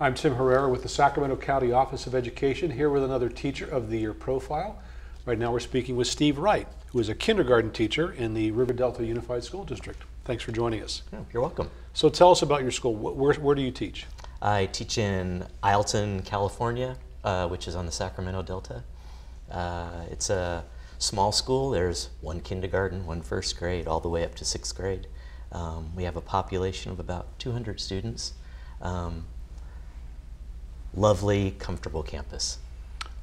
I'm Tim Herrera with the Sacramento County Office of Education, here with another Teacher of the Year profile. Right now we're speaking with Steve Wright, who is a kindergarten teacher in the River Delta Unified School District. Thanks for joining us. Yeah, you're welcome. So tell us about your school. Where, where do you teach? I teach in Isleton, California, uh, which is on the Sacramento Delta. Uh, it's a small school. There's one kindergarten, one first grade, all the way up to sixth grade. Um, we have a population of about 200 students. Um, lovely, comfortable campus.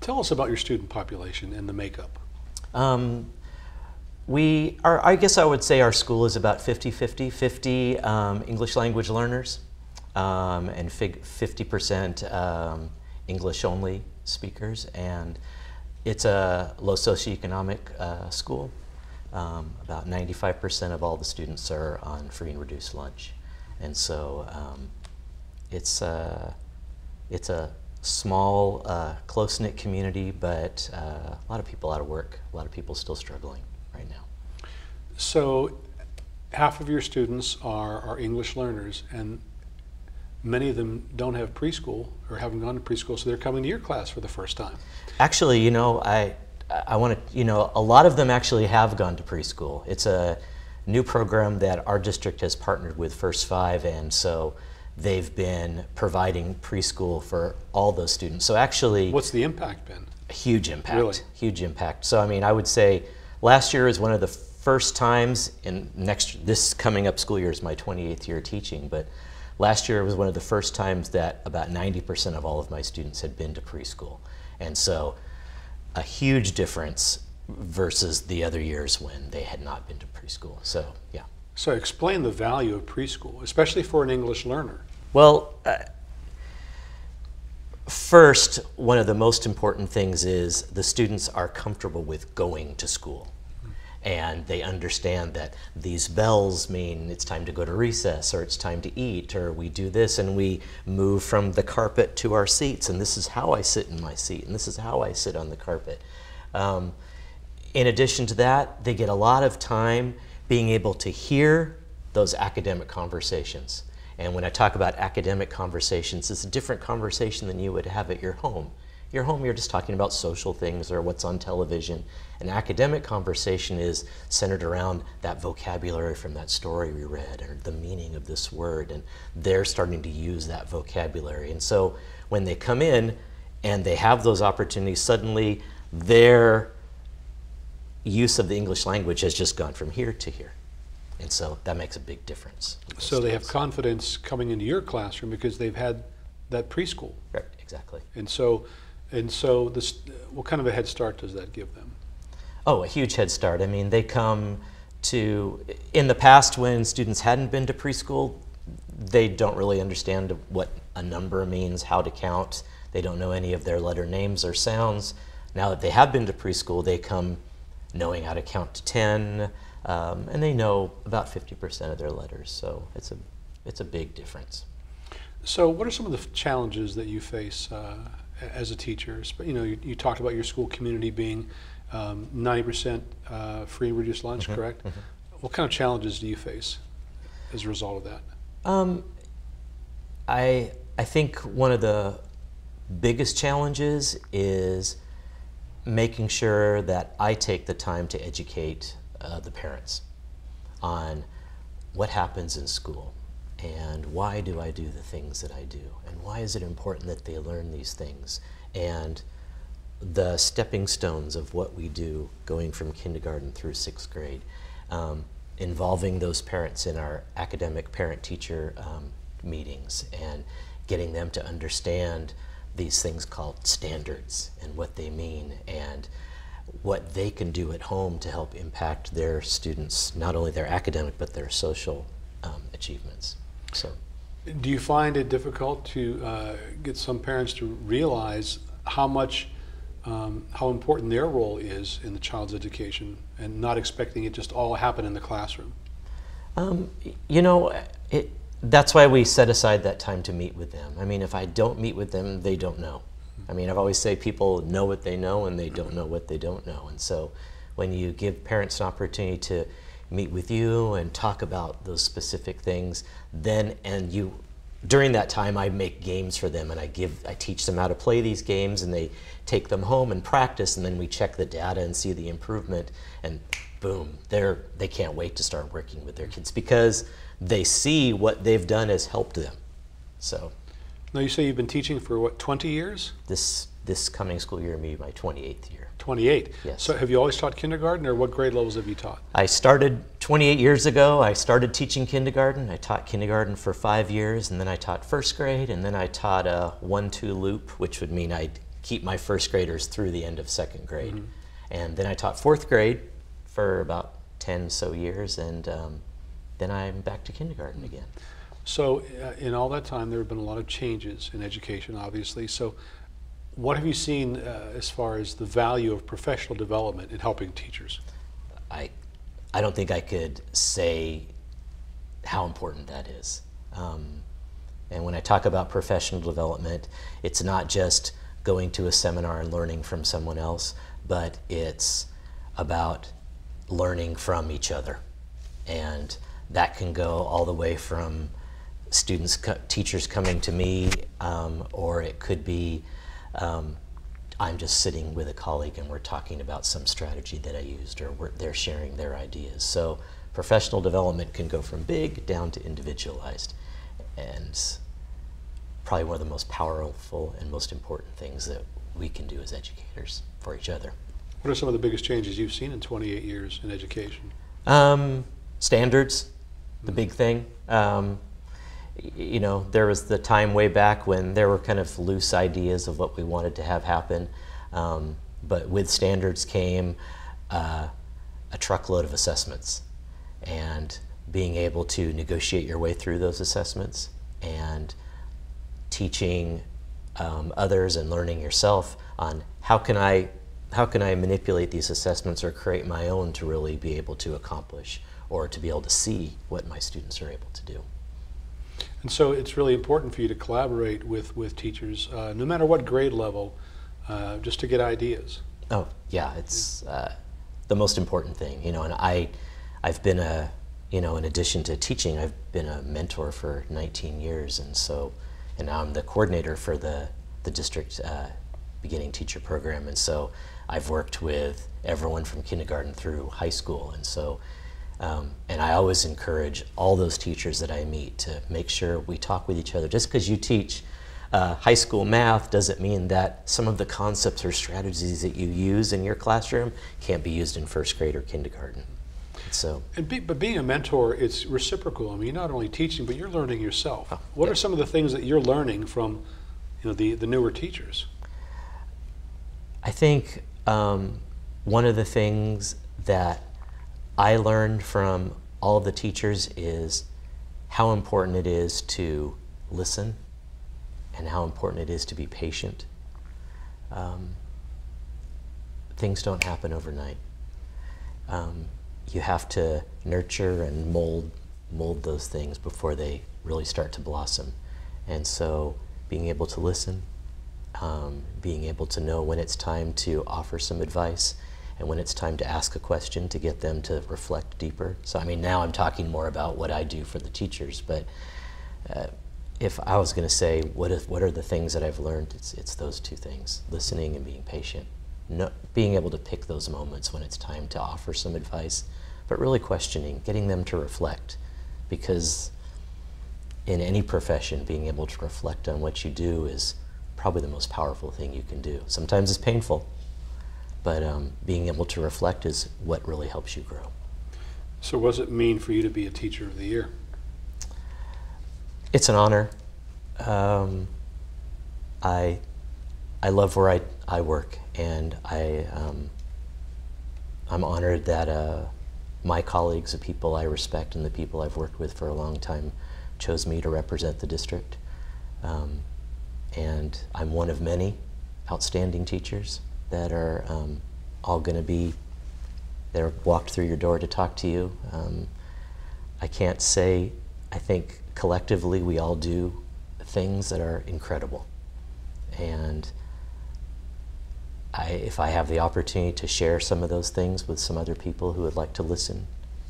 Tell us about your student population and the makeup. Um, we are, I guess I would say our school is about 50 50, 50 um, English language learners um, and 50% um, English only speakers. And it's a low socioeconomic uh, school. Um, about 95% of all the students are on free and reduced lunch. And so um, it's, uh, it's a small, uh, close knit community, but uh, a lot of people out of work, a lot of people still struggling right now. So, half of your students are, are English learners, and many of them don't have preschool or haven't gone to preschool, so they're coming to your class for the first time. Actually, you know, I, I want to, you know, a lot of them actually have gone to preschool. It's a new program that our district has partnered with First Five, and so they've been providing preschool for all those students. So actually, what's the impact been? A huge impact. Really? Huge impact. So I mean, I would say last year is one of the first times in next this coming up school year is my 28th year teaching, but last year was one of the first times that about 90% of all of my students had been to preschool. And so a huge difference versus the other years when they had not been to preschool. So, yeah. So explain the value of preschool, especially for an English learner. Well, uh, first, one of the most important things is the students are comfortable with going to school. And they understand that these bells mean it's time to go to recess or it's time to eat or we do this and we move from the carpet to our seats and this is how I sit in my seat and this is how I sit on the carpet. Um, in addition to that, they get a lot of time being able to hear those academic conversations. And when I talk about academic conversations, it's a different conversation than you would have at your home. Your home, you're just talking about social things or what's on television. An academic conversation is centered around that vocabulary from that story we read or the meaning of this word, and they're starting to use that vocabulary. And so when they come in and they have those opportunities, suddenly their use of the English language has just gone from here to here. And so that makes a big difference. So they have confidence coming into your classroom because they've had that preschool. Right, exactly. And so, and so this, what kind of a head start does that give them? Oh, a huge head start. I mean, they come to, in the past when students hadn't been to preschool, they don't really understand what a number means, how to count. They don't know any of their letter names or sounds. Now that they have been to preschool, they come knowing how to count to 10, um, and they know about 50% of their letters, so it's a, it's a big difference. So what are some of the challenges that you face uh, as a teacher? But you know, you, you, talked about your school community being 90% um, uh, free and reduced lunch, mm -hmm, correct? Mm -hmm. What kind of challenges do you face as a result of that? Um, I, I think one of the biggest challenges is making sure that I take the time to educate uh, the parents on what happens in school and why do I do the things that I do and why is it important that they learn these things and the stepping stones of what we do going from kindergarten through sixth grade, um, involving those parents in our academic parent-teacher um, meetings and getting them to understand these things called standards and what they mean and what they can do at home to help impact their students, not only their academic but their social um, achievements. So, do you find it difficult to uh, get some parents to realize how much, um, how important their role is in the child's education, and not expecting it just all happen in the classroom? Um, you know, it, that's why we set aside that time to meet with them. I mean, if I don't meet with them, they don't know. I mean, I've always say people know what they know and they don't know what they don't know. And so when you give parents an opportunity to meet with you and talk about those specific things, then and you during that time, I make games for them and I give, I teach them how to play these games and they take them home and practice and then we check the data and see the improvement and boom, they're, they can't wait to start working with their kids because they see what they've done has helped them. So Now, you say you've been teaching for what, 20 years? this, this coming school year maybe my 28th year. 28. Yes. So have you always taught kindergarten, or what grade levels have you taught? I started 28 years ago. I started teaching kindergarten. I taught kindergarten for five years, and then I taught first grade, and then I taught a one-two loop, which would mean I'd keep my first graders through the end of second grade. Mm-hmm. And then I taught fourth grade for about 10 so years, and um, then I'm back to kindergarten again. So, uh, in all that time, there have been a lot of changes in education, obviously. So, what have you seen uh, as far as the value of professional development in helping teachers? I, I don't think I could say how important that is. Um, and when I talk about professional development, it's not just going to a seminar and learning from someone else, but it's about learning from each other. And that can go all the way from students, co- teachers coming to me, um, or it could be um, I'm just sitting with a colleague and we're talking about some strategy that I used, or we're, they're sharing their ideas. So professional development can go from big down to individualized, and probably one of the most powerful and most important things that we can do as educators for each other. What are some of the biggest changes you've seen in 28 years in education? Um, standards, the big thing. Um, you know, there was the time way back when there were kind of loose ideas of what we wanted to have happen, um, but with standards came uh, a truckload of assessments, and being able to negotiate your way through those assessments and teaching um, others and learning yourself on how can I how can I manipulate these assessments or create my own to really be able to accomplish or to be able to see what my students are able to do. And so, it's really important for you to collaborate with, with teachers, uh, no matter what grade level, uh, just to get ideas. Oh yeah, it's uh, the most important thing, you know. And I, I've been a, you know, in addition to teaching, I've been a mentor for 19 years, and so, and now I'm the coordinator for the the district uh, beginning teacher program, and so I've worked with everyone from kindergarten through high school, and so. Um, and I always encourage all those teachers that I meet to make sure we talk with each other. Just because you teach uh, high school math doesn't mean that some of the concepts or strategies that you use in your classroom can't be used in first grade or kindergarten. So, And be, but being a mentor, it's reciprocal. I mean, you're not only teaching, but you're learning yourself. Oh, what yeah. are some of the things that you're learning from, you know, the, the newer teachers? Think um, one of the things that I learned from all of the teachers is how important it is to listen and how important it is to be patient. Um, things don't happen overnight. Um, you have to nurture and mold mold those things before they really start to blossom. And so, being able to listen, um, being able to know when it's time to offer some advice, and when it's time to ask a question to get them to reflect deeper. So, I mean, now I'm talking more about what I do for the teachers, but uh, if I was going to say what is, what are the things that I've learned, it's it's those two things: listening and being patient. No, being able to pick those moments when it's time to offer some advice, but really questioning, getting them to reflect, because in any profession, being able to reflect on what you do is probably the most powerful thing you can do. Sometimes it's painful, but um, being able to reflect is what really helps you grow. So, what does it mean for you to be a teacher of the year? It's an honor. Um, I I love where I, I work, and I um, I'm honored that uh, my colleagues, the people I respect, and the people I've worked with for a long time, chose me to represent the district. Um, and I'm one of many outstanding teachers that are um, all going to be that are walked through your door to talk to you. Um, I can't say. I think collectively we all do things that are incredible, and I, if I have the opportunity to share some of those things with some other people who would like to listen,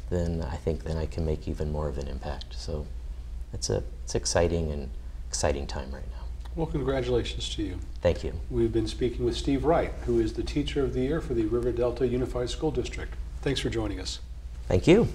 then I think then I can make even more of an impact. So it's a it's exciting and exciting time right now. Well, congratulations to you. Thank you. We've been speaking with Steve Wright, who is the Teacher of the Year for the River Delta Unified School District. Thanks for joining us. Thank you.